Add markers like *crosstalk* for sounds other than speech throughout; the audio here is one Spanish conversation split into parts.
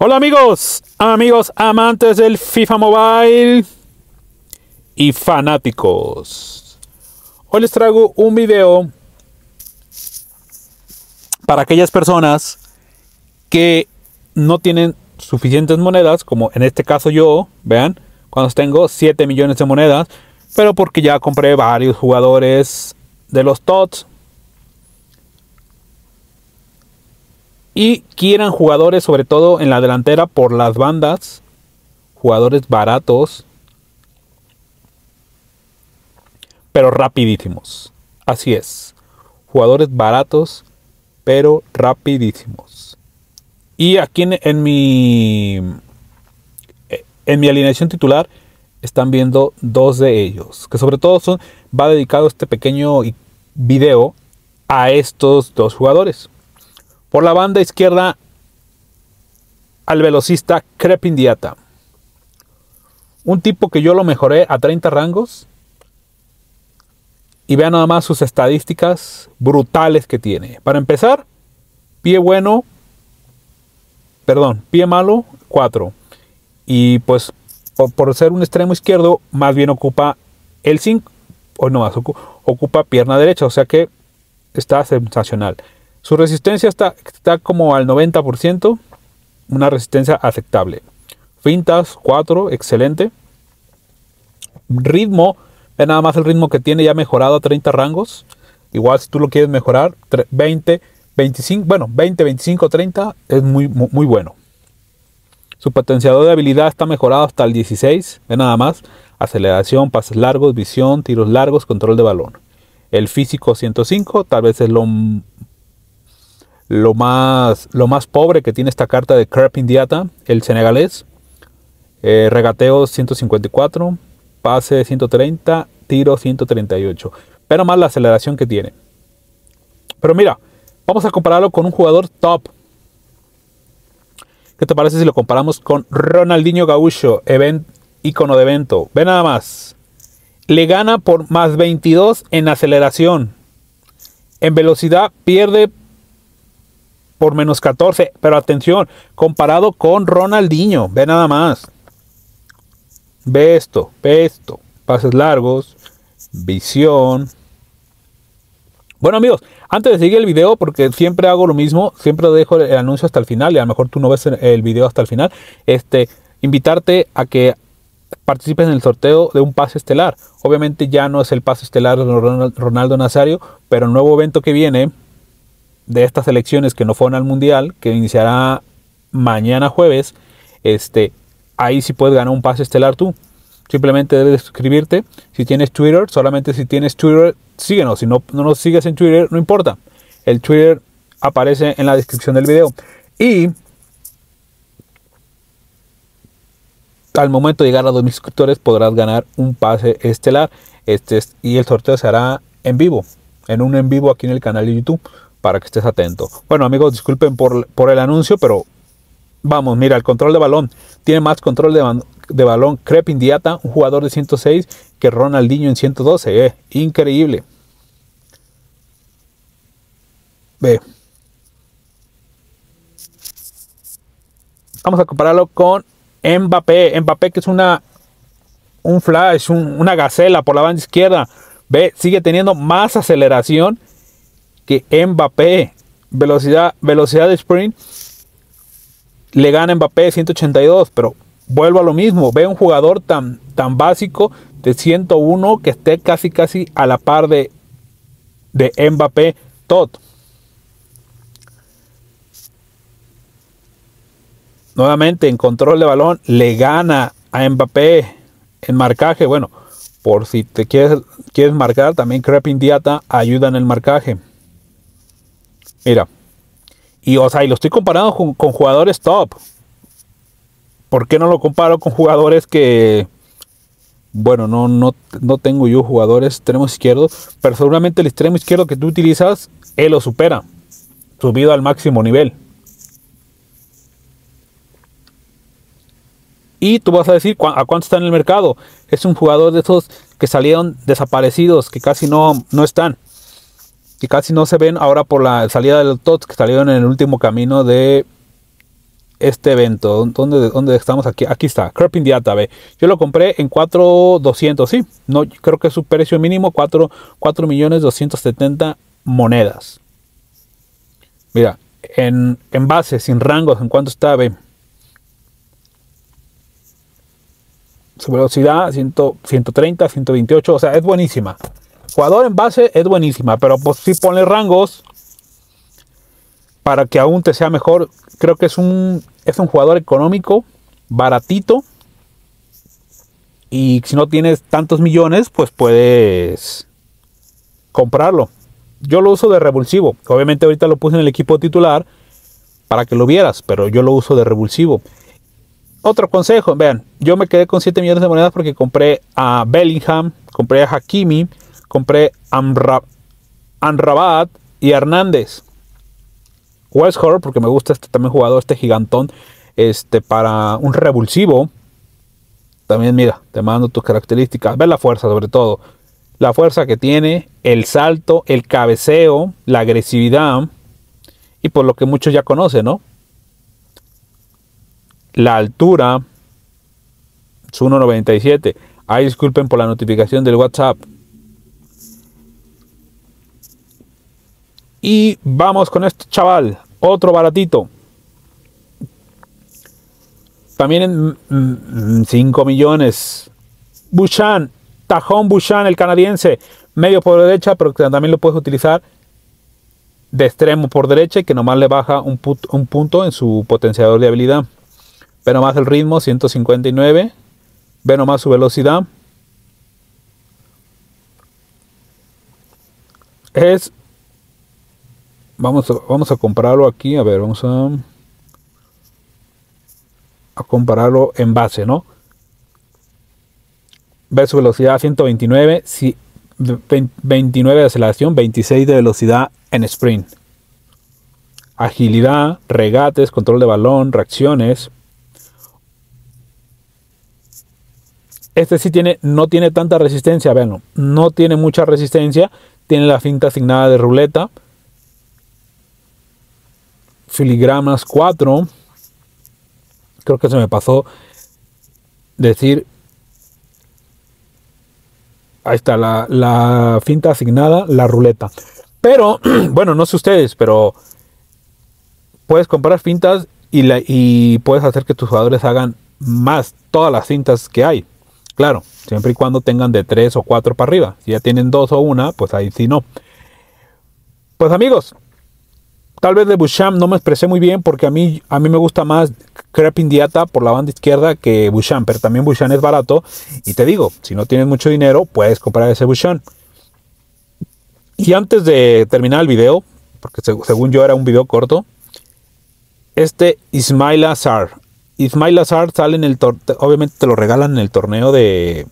Hola amigos, amigos amantes del FIFA Mobile y fanáticos. Hoy les traigo un video para aquellas personas que no tienen suficientes monedas, como en este caso yo, vean, cuando tengo 7 millones de monedas, pero porque ya compré varios jugadores de los TOTS y quieran jugadores sobre todo en la delantera por las bandas, jugadores baratos, pero rapidísimos. Así es, jugadores baratos, pero rapidísimos. Y aquí en, mi en mi alineación titular están viendo dos de ellos, que sobre todo son va dedicado este pequeño video a estos dos jugadores. Por la banda izquierda al velocista Crepin Diata. Un tipo que yo lo mejoré a 30 rangos. Y vean nada más sus estadísticas brutales que tiene. Para empezar, pie bueno, perdón, pie malo, 4. Y pues por, ser un extremo izquierdo, más bien ocupa el 5, o no más, ocupa pierna derecha, o sea que está sensacional. Su resistencia está, está como al 90%, una resistencia aceptable. Fintas 4, excelente. Ritmo, ve nada más el ritmo que tiene ya mejorado a 30 rangos. Igual si tú lo quieres mejorar, 20, 25, bueno, 20, 25, 30 es muy, muy, bueno. Su potenciador de habilidad está mejorado hasta el 16, ve nada más. Aceleración, pases largos, visión, tiros largos, control de balón. El físico 105, tal vez es lo lo más, lo más pobre que tiene esta carta de Crep Indiata, el senegalés. Eh, regateo 154, pase 130, tiro 138. Pero más la aceleración que tiene. Pero mira, vamos a compararlo con un jugador top. ¿Qué te parece si lo comparamos con Ronaldinho Gaucho, event, icono de evento? Ve nada más. Le gana por más 22 en aceleración. En velocidad pierde por menos 14. Pero atención, comparado con Ronaldinho, ve nada más. Ve esto, ve esto. Pases largos, visión. Bueno amigos, antes de seguir el video, porque siempre hago lo mismo, siempre dejo el anuncio hasta el final y a lo mejor tú no ves el video hasta el final, este, invitarte a que participes en el sorteo de un pase estelar. Obviamente ya no es el pase estelar de Ronaldo Nazario, pero el nuevo evento que viene de estas elecciones que no fueron al mundial, que iniciará mañana jueves, este, ahí sí puedes ganar un pase estelar tú. Simplemente debes suscribirte. Si tienes Twitter, solamente si tienes Twitter, síguenos. Si no, no nos sigues en Twitter, no importa. El Twitter aparece en la descripción del video. Y al momento de llegar a 2.000 suscriptores podrás ganar un pase estelar. Este, y el sorteo se hará en vivo. En un en vivo aquí en el canal de YouTube para que estés atento. Bueno amigos, disculpen por, el anuncio, pero vamos, mira, el control de balón. Tiene más control de, balón Crepin Diata, un jugador de 106, que Ronaldinho en 112. Eh, increíble. Ve. Vamos a compararlo con Mbappé. Mbappé que es una un flash, una gacela por la banda izquierda. Ve, sigue teniendo más aceleración que Mbappé, velocidad, velocidad de sprint, le gana Mbappé 182, pero vuelvo a lo mismo, ve un jugador tan, tan básico de 101 que esté casi casi a la par de, de Mbappé Tot. Nuevamente en control de balón le gana a Mbappé en marcaje. Bueno, por si te quieres, quieres marcar, también Crepin Diata ayuda en el marcaje. Mira. Y o sea, y lo estoy comparando con, jugadores top. ¿Por qué no lo comparo con jugadores que bueno, no, no, no tengo yo jugadores extremo izquierdo, pero seguramente el extremo izquierdo que tú utilizas, él lo supera, subido al máximo nivel. Y tú vas a decir a cuánto está en el mercado. Es un jugador de esos que salieron desaparecidos, que casi no, no están que casi no se ven ahora por la salida de los TOTS que salieron en el último camino de este evento. ¿Dónde, dónde estamos aquí? Aquí está, Creeping Diata, ve. Yo lo compré en 4,200, sí. No, creo que su precio mínimo 4, 4 millones 270 monedas. Mira, en, en base, sin rangos, ¿en cuánto está? Ve. Su velocidad 100, 130, 128, o sea, es buenísima. Jugador en base es buenísima, pero pues si pone rangos para que aún te sea mejor, creo que es un, es un jugador económico, baratito. Y si no tienes tantos millones, pues puedes comprarlo. Yo lo uso de revulsivo. Obviamente ahorita lo puse en el equipo titular para que lo vieras, pero yo lo uso de revulsivo. Otro consejo, vean, yo me quedé con 7 millones de monedas porque compré a Bellingham, compré a Hakimi, compré a Anrabat y Hernández. Westhor, porque me gusta este también jugador, este gigantón, este para un revulsivo. También mira, te mando tus características. Ve la fuerza sobre todo. La fuerza que tiene, el salto, el cabeceo, la agresividad. Y por lo que muchos ya conocen, ¿no? La altura. Es 1.97. Ay, disculpen por la notificación del WhatsApp. Y vamos con este chaval, otro baratito. También en 5 millones. Bushan, Tajón Bushan, el canadiense, medio por derecha, pero también lo puedes utilizar de extremo por derecha que nomás le baja un, un punto en su potenciador de habilidad. Ve nomás el ritmo, 159. Ve nomás su velocidad. Es Vamos a, vamos a compararlo aquí. A ver, vamos a, a compararlo en base, ¿no? Ve su velocidad 129, 29 de aceleración, 26 de velocidad en sprint. Agilidad, regates, control de balón, reacciones. Este sí tiene, no tiene tanta resistencia, veanlo. No tiene mucha resistencia. Tiene la finta asignada de ruleta filigramas 4. Creo que se me pasó decir. Ahí está la, la finta asignada, la ruleta. Pero, *clears throat* bueno, no sé ustedes, pero puedes comprar fintas y, la, y puedes hacer que tus jugadores hagan más todas las cintas que hay. Claro, siempre y cuando tengan de 3 o 4 para arriba. Si ya tienen dos o una, pues ahí sí no. Pues amigos, tal vez de Boucham no me expresé muy bien porque a mí, a mí me gusta más Crepin Diata por la banda izquierda que Boucham, pero también Boucham es barato. Y te digo, si no tienes mucho dinero, puedes comprar ese Boucham. Y antes de terminar el video, porque según yo era un video corto, este Ismail Azar. Ismail Azar sale en el torneo, obviamente te lo regalan en el torneo de...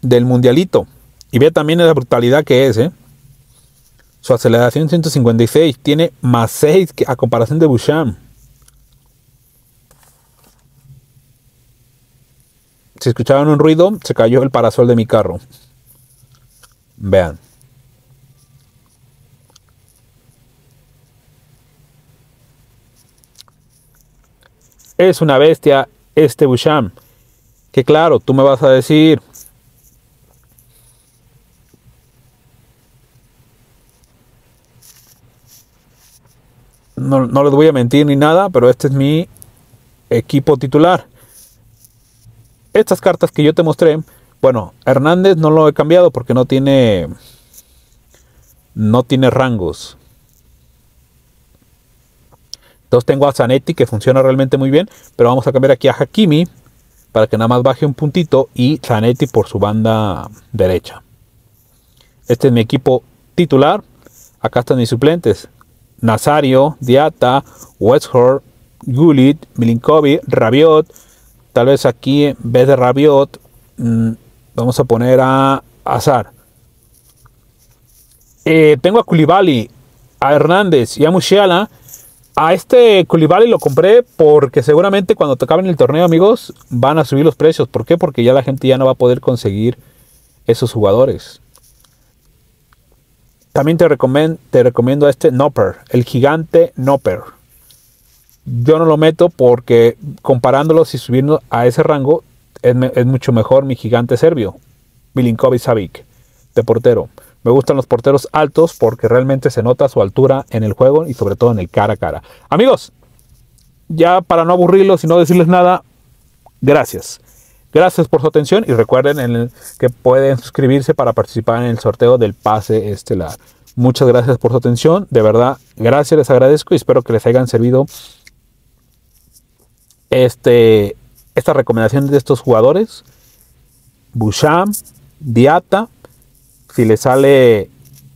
del mundialito. Y ve también la brutalidad que es, ¿eh? Su aceleración 156 tiene más 6 que a comparación de Boucham. Si escuchaban un ruido, se cayó el parasol de mi carro. Vean. Es una bestia este Boucham. Que claro, tú me vas a decir, no, no les voy a mentir ni nada, pero este es mi equipo titular. Estas cartas que yo te mostré, bueno, Hernández no lo he cambiado porque no tiene no tiene rangos. Entonces tengo a Zanetti que funciona realmente muy bien, pero vamos a cambiar aquí a Hakimi para que nada más baje un puntito y Zanetti por su banda derecha. Este es mi equipo titular. Acá están mis suplentes. Nazario, Diata, Westhor, Gullit, Milinkovic, Rabiot. Tal vez aquí en vez de Rabiot mm, vamos a poner a Azar. Eh, tengo a Koulibaly, a Hernández y a Musiala. A este Koulibaly lo compré porque seguramente cuando te el torneo, amigos, van a subir los precios. ¿Por qué? Porque ya la gente ya no va a poder conseguir esos jugadores. También te, recomiendo, te recomiendo este Nopper, el gigante Nopper. Yo no lo meto porque comparándolo y subiendo a ese rango es, es mucho mejor mi gigante serbio, Milinkovic Savic, de portero. Me gustan los porteros altos porque realmente se nota su altura en el juego y sobre todo en el cara a cara. Amigos, ya para no aburrirlos y no decirles nada, gracias. Gracias por su atención y recuerden que pueden suscribirse para participar en el sorteo del pase estelar. Muchas gracias por su atención. De verdad, gracias, les agradezco y espero que les hayan servido este, esta recomendación de estos jugadores. Busham, Diata, si le sale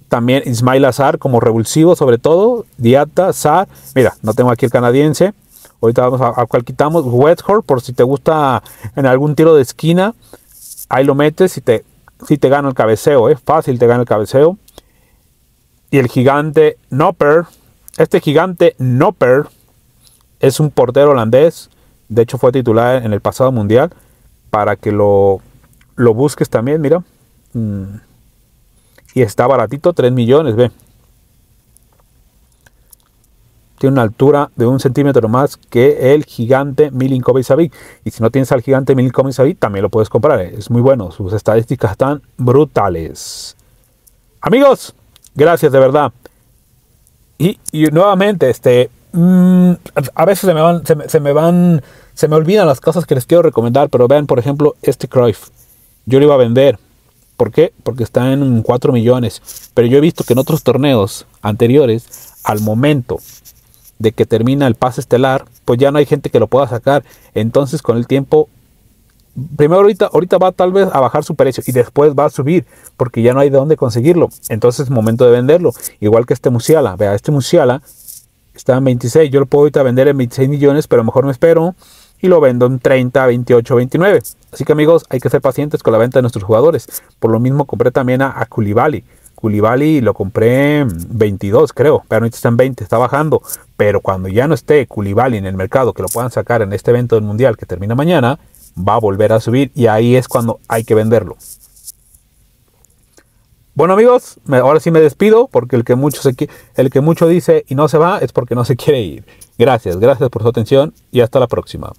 también Ismail Azar como revulsivo sobre todo, Diata, Sar, mira, no tengo aquí el canadiense, ahorita vamos a, a cuál quitamos, Westhor, por si te gusta en algún tiro de esquina, ahí lo metes y te, si te gana el cabeceo, es fácil te gana el cabeceo. Y el gigante Nopper, este gigante Nopper es un portero holandés, de hecho fue titular en el pasado mundial, para que lo, lo busques también, mira. Mm. Y está baratito, 3 millones, ve. Tiene una altura de un centímetro más que el gigante Milinkovic Savic. Y si no tienes al gigante Milinkovic Savic, también lo puedes comprar. Es muy bueno. Sus estadísticas están brutales. Amigos, gracias de verdad. Y, nuevamente, este, mm, a veces se me van, se, me van, se me olvidan las cosas que les quiero recomendar. Pero vean, por ejemplo, este Cruyff. Yo lo iba a vender ¿Por qué? Porque está en 4 millones. Pero yo he visto que en otros torneos anteriores, al momento de que termina el pase estelar, pues ya no hay gente que lo pueda sacar. Entonces con el tiempo, primero ahorita, ahorita va tal vez a bajar su precio y después va a subir porque ya no hay de dónde conseguirlo. Entonces es momento de venderlo. Igual que este Musiala. Vea, este Musiala está en 26. Yo lo puedo ahorita vender en 26 millones, pero mejor me espero y lo vendo en 30, 28, 29. Así que amigos, hay que ser pacientes con la venta de nuestros jugadores. Por lo mismo compré también a, a. Koulibaly lo compré en 22 creo, pero ahorita está en 20, está bajando. Pero cuando ya no esté Koulibaly en el mercado, que lo puedan sacar en este evento del Mundial que termina mañana, va a volver a subir y ahí es cuando hay que venderlo. Bueno amigos, ahora sí me despido porque el que mucho, se, el que mucho dice y no se va es porque no se quiere ir. Gracias, gracias por su atención y hasta la próxima.